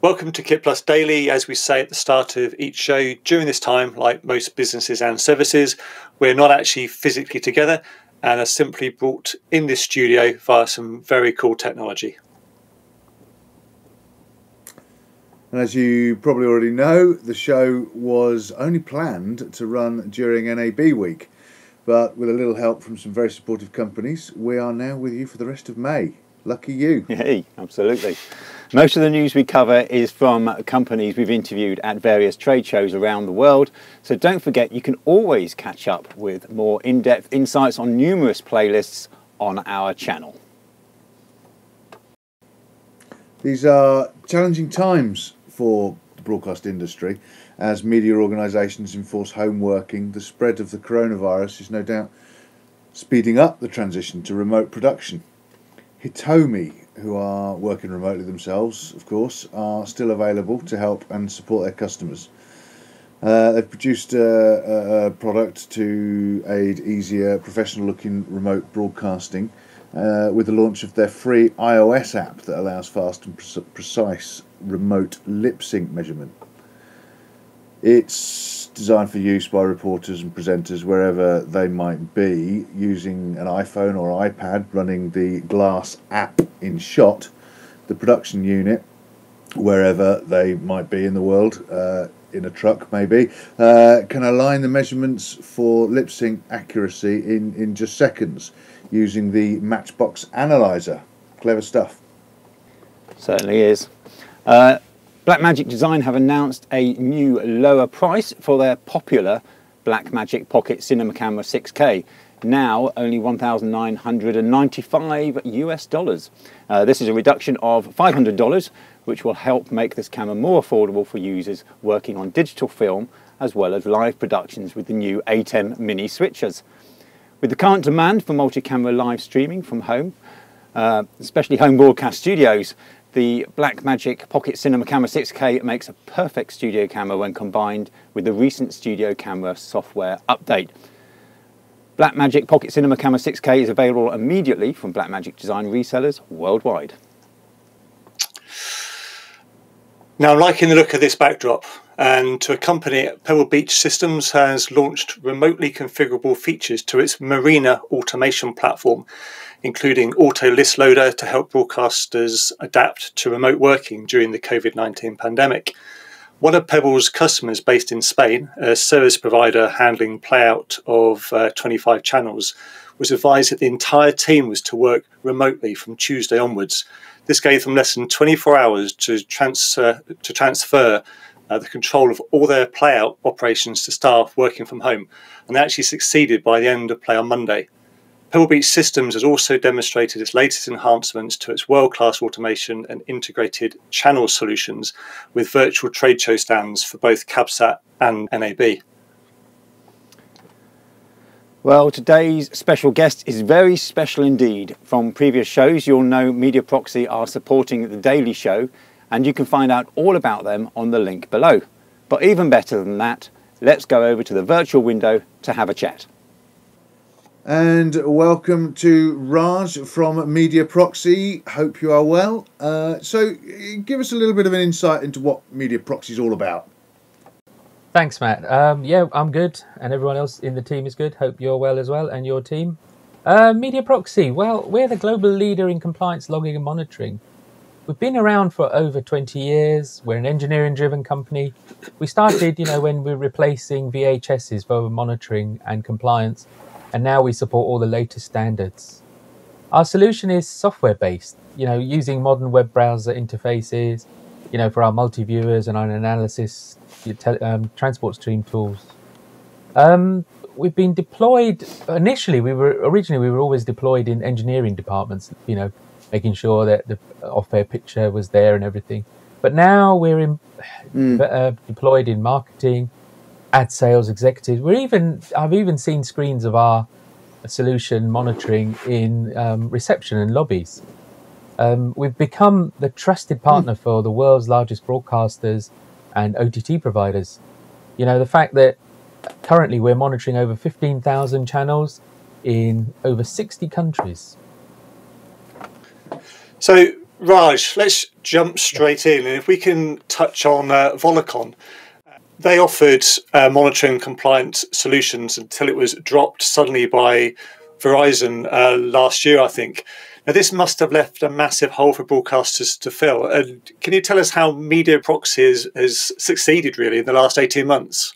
Welcome to KitPlus Daily. As we say at the start of each show, during this time, like most businesses and services, we're not actually physically together and are simply brought in this studio via some very cool technology. And as you probably already know, the show was only planned to run during NAB week. But with a little help from some very supportive companies, we are now with you for the rest of May. Lucky you. Hey, absolutely. Most of the news we cover is from companies we've interviewed at various trade shows around the world. So don't forget, you can always catch up with more in depth insights on numerous playlists on our channel. These are challenging times for the broadcast industry as media organisations enforce home working. The spread of the coronavirus is no doubt speeding up the transition to remote production. Hitomi, who are working remotely themselves, of course, are still available to help and support their customers. Uh, they've produced a, a, product to aid easier, professional looking remote broadcasting uh, with the launch of their free iOS app that allows fast and pre- precise remote lip sync measurement. It's designed for use by reporters and presenters wherever they might be using an iPhone or iPad running the Glass app in shot, the production unit, wherever they might be in the world, uh, in a truck maybe, uh, can align the measurements for lip sync accuracy in, in just seconds using the Matchbox Analyzer. Clever stuff. Certainly is. Uh, Blackmagic Design have announced a new lower price for their popular Blackmagic Pocket Cinema Camera 6K. Now only 1,995 US dollars. Uh, this is a reduction of $500, which will help make this camera more affordable for users working on digital film as well as live productions with the new ATEM mini switchers. With the current demand for multi-camera live streaming from home, uh, especially home broadcast studios, the Blackmagic Pocket Cinema Camera 6K makes a perfect studio camera when combined with the recent studio camera software update. Blackmagic Pocket Cinema Camera 6K is available immediately from Blackmagic Design resellers worldwide. Now, I'm liking the look of this backdrop, and to accompany it, Pebble Beach Systems has launched remotely configurable features to its Marina automation platform including Auto List Loader to help broadcasters adapt to remote working during the COVID 19 pandemic. One of Pebble's customers based in Spain, a service provider handling playout of uh, 25 channels, was advised that the entire team was to work remotely from Tuesday onwards. This gave them less than 24 hours to transfer, to transfer uh, the control of all their playout operations to staff working from home, and they actually succeeded by the end of play on Monday. Pebble Beach Systems has also demonstrated its latest enhancements to its world class automation and integrated channel solutions with virtual trade show stands for both CABSAT and NAB. Well, today's special guest is very special indeed. From previous shows, you'll know Mediaproxy are supporting The Daily Show, and you can find out all about them on the link below. But even better than that, let's go over to the virtual window to have a chat and welcome to Raj from Mediaproxy. Hope you are well. Uh, so, give us a little bit of an insight into what Mediaproxy is all about. Thanks, Matt. Um, yeah, I'm good, and everyone else in the team is good. Hope you're well as well, and your team. Uh, Mediaproxy. Well, we're the global leader in compliance logging and monitoring. We've been around for over 20 years. We're an engineering-driven company. We started, you know, when we were replacing VHSs for monitoring and compliance and now we support all the latest standards. Our solution is software based, you know, using modern web browser interfaces, you know, for our multi viewers and our analysis, um, transport stream tools. Um, we've been deployed initially. We were originally we were always deployed in engineering departments, you know, making sure that the off-air picture was there and everything. But now we're in, mm. uh, deployed in marketing, ad sales executives. We're even I've even seen screens of our solution monitoring in um, reception and lobbies. Um, we've become the trusted partner mm. for the world's largest broadcasters and OTT providers. You know the fact that currently we're monitoring over 15,000 channels in over 60 countries. So Raj, let's jump straight in. And if we can touch on uh, Volicon, they offered uh, monitoring compliance solutions until it was dropped suddenly by Verizon uh, last year, I think. Now, this must have left a massive hole for broadcasters to fill. And can you tell us how Mediaproxy has, has succeeded really in the last 18 months?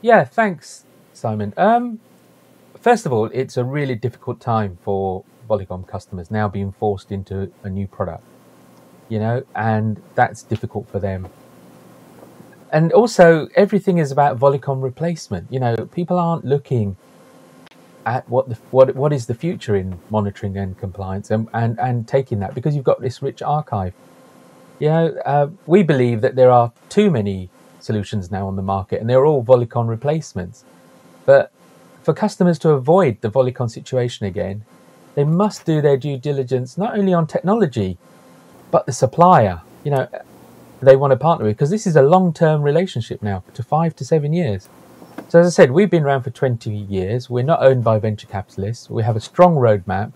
Yeah, thanks, Simon. Um, first of all, it's a really difficult time for Volicon customers now being forced into a new product, you know, and that's difficult for them. And also, everything is about Volicon replacement. You know, people aren't looking at what the what what is the future in monitoring and compliance and and, and taking that because you've got this rich archive. You know, uh, we believe that there are too many solutions now on the market, and they're all Volicon replacements. But for customers to avoid the Volicon situation again, they must do their due diligence not only on technology, but the supplier. You know, they want to partner with because this is a long-term relationship now, to five to seven years. So as I said, we've been around for 20 years. We're not owned by venture capitalists. We have a strong roadmap,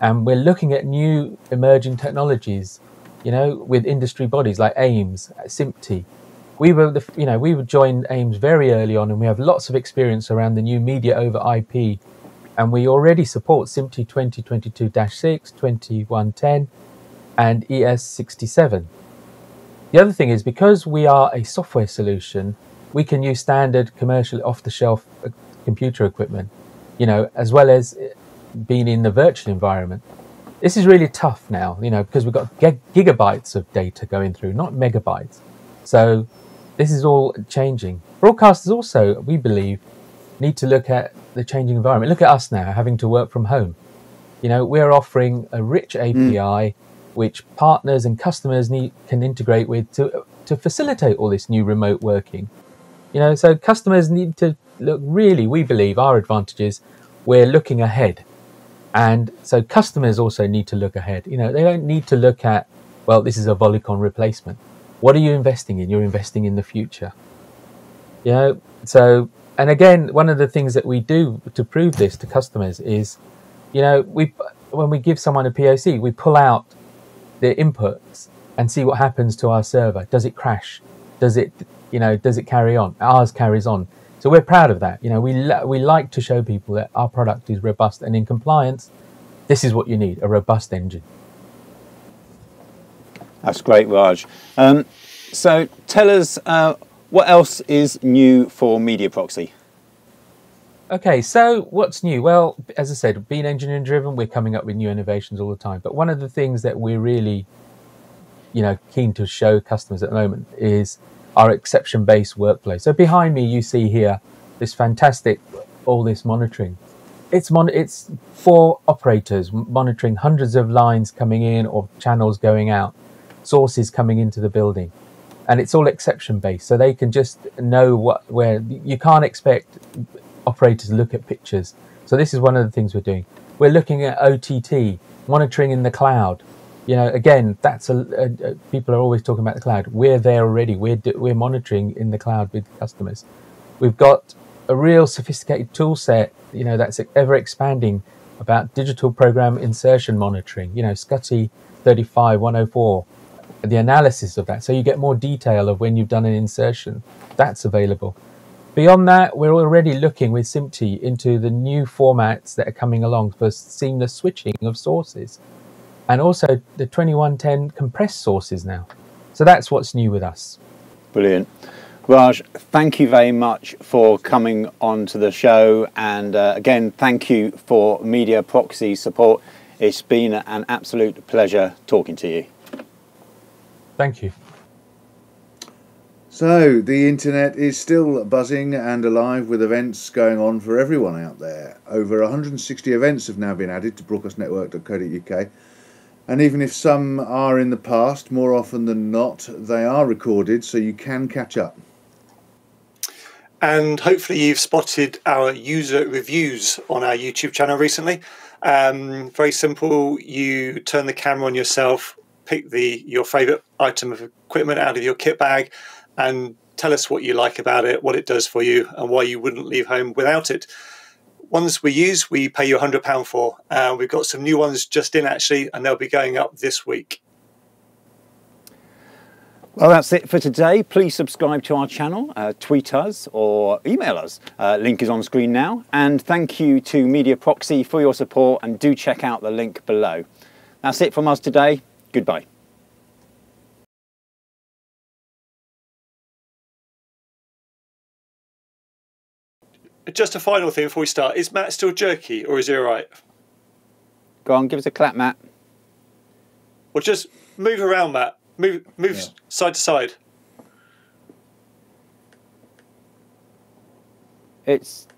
and we're looking at new emerging technologies. You know, with industry bodies like AIMS, SMPTE. We were, the, you know, we joined AIMS very early on, and we have lots of experience around the new media over IP and we already support SMPTE 2022-6, 2110, and AES67. The other thing is because we are a software solution, we can use standard commercial off-the-shelf uh, computer equipment, you know, as well as uh, being in the virtual environment. This is really tough now, you know, because we've got gigabytes of data going through, not megabytes. So this is all changing. Broadcasters also, we believe, need to look at the changing environment. Look at us now having to work from home. You know, we're offering a rich API mm. which partners and customers need can integrate with to to facilitate all this new remote working. You know, so customers need to look really, we believe our advantages, we're looking ahead. And so customers also need to look ahead. You know, they don't need to look at, well, this is a Volicon replacement. What are you investing in? You're investing in the future. You know, so and again, one of the things that we do to prove this to customers is, you know, we when we give someone a POC, we pull out the inputs and see what happens to our server. Does it crash? Does it, you know, does it carry on? Ours carries on. So we're proud of that. You know, we we like to show people that our product is robust and in compliance. This is what you need: a robust engine. That's great, Raj. Um, so tell us. Uh, what else is new for Media Proxy? Okay, so what's new? Well, as I said, being engineering driven, we're coming up with new innovations all the time. But one of the things that we're really, you know, keen to show customers at the moment is our exception-based workflow. So behind me, you see here this fantastic, all this monitoring. It's mon- it's for operators monitoring hundreds of lines coming in or channels going out, sources coming into the building and it's all exception based so they can just know what where you can't expect operators to look at pictures. So this is one of the things we're doing. We're looking at ott monitoring in the cloud. You know again that's a, a, a people are always talking about the cloud. We're there already. We're we're monitoring in the cloud with customers. We've got a real sophisticated tool set you know that's ever expanding about digital program insertion monitoring you know SCTE 35104 the analysis of that. So you get more detail of when you've done an insertion. That's available. Beyond that, we're already looking with SMPTE into the new formats that are coming along for seamless switching of sources. And also the 2110 compressed sources now. So that's what's new with us. Brilliant. Raj, thank you very much for coming on to the show. And uh, again, thank you for Mediaproxy support. It's been an absolute pleasure talking to you. Thank you. So, the internet is still buzzing and alive with events going on for everyone out there. Over 160 events have now been added to broadcastnetwork.co.uk, and even if some are in the past, more often than not, they are recorded so you can catch up. And hopefully, you've spotted our user reviews on our YouTube channel recently. Um, very simple. You turn the camera on yourself, pick the your favorite item of equipment out of your kit bag and tell us what you like about it, what it does for you, and why you wouldn't leave home without it. ones we use, we pay you £100 for. Uh, we've got some new ones just in actually, and they'll be going up this week. Well, that's it for today. Please subscribe to our channel, uh, tweet us, or email us. Uh, link is on screen now. And thank you to Mediaproxy for your support, and do check out the link below. That's it from us today. Goodbye. Just a final thing before we start: is Matt still jerky, or is he all right? Go on, give us a clap, Matt. Well, just move around, Matt. Move, move Yeah. side to side. It's